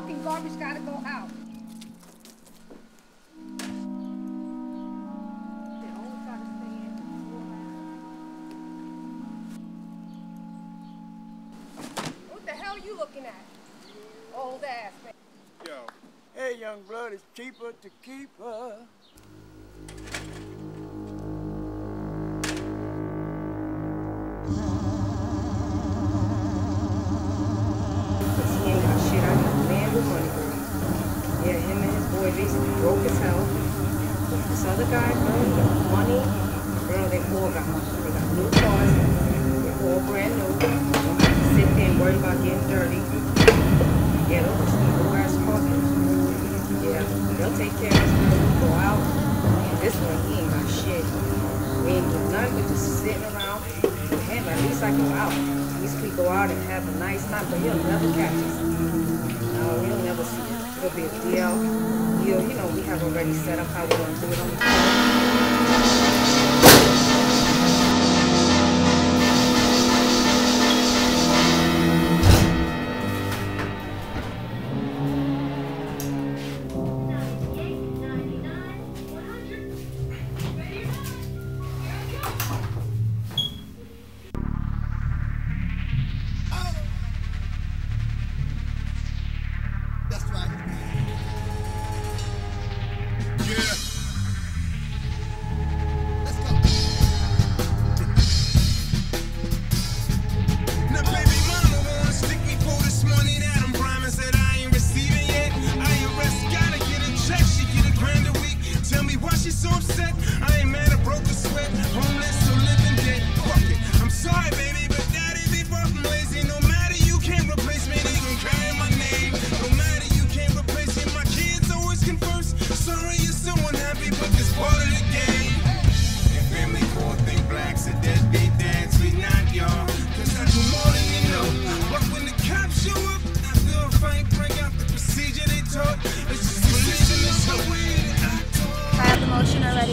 fucking garbage gotta go out. They always gotta stay in. What the hell are you looking at? Old ass man. Yo. Hey, young blood, it's cheaper to keep her. Cause other guy, bro, he got money. Bro, they all got money. They got new cars. They're all brand new. Don't have to sit there and worry about getting dirty. Are some old ass cars. Yeah, they'll take care of us we go out. And this one, he ain't got shit. We ain't doing nothing but just sitting around with him. At least I go out. At least we go out and have a nice time, but he'll never catch us. No, he'll never see it. A big deal. He'll, you know, we have already set up how we're going to do it on the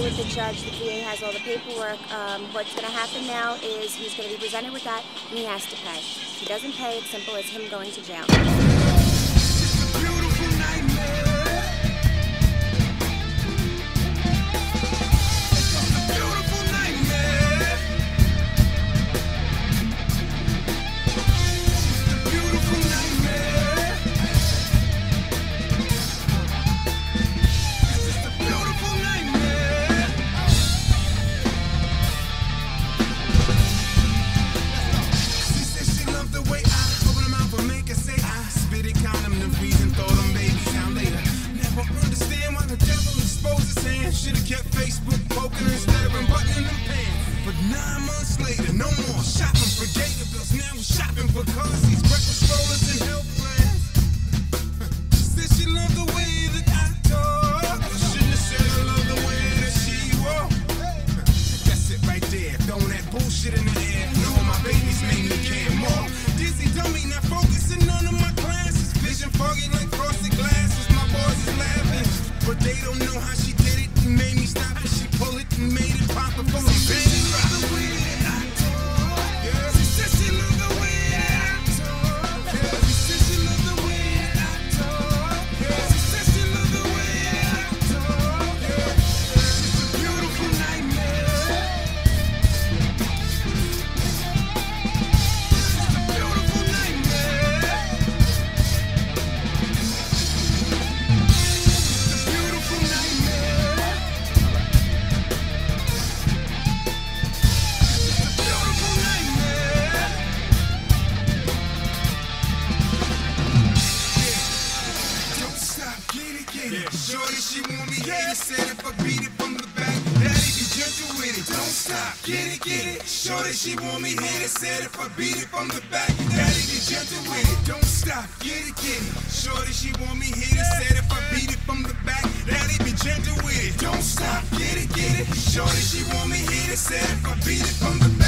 with the judge. The VA has all the paperwork. Um, what's going to happen now is he's going to be presented with that and he has to pay. If he doesn't pay, it's simple as him going to jail. Later, no more shopping for data bills. Now we're shopping for cars, she want me hit it. Said if I beat it from the back, daddy be gentle with it. Don't stop, get it, get it. Shorty, she want me hit it. Said if I beat it from the back, daddy be gentle with it. Don't stop, get it, get it. Shorty, she want me hit it. Said if I beat it from the back, daddy be gentle with it. Don't stop, get it, get it. Shorty, she want me hit it. Said if I beat it from the back.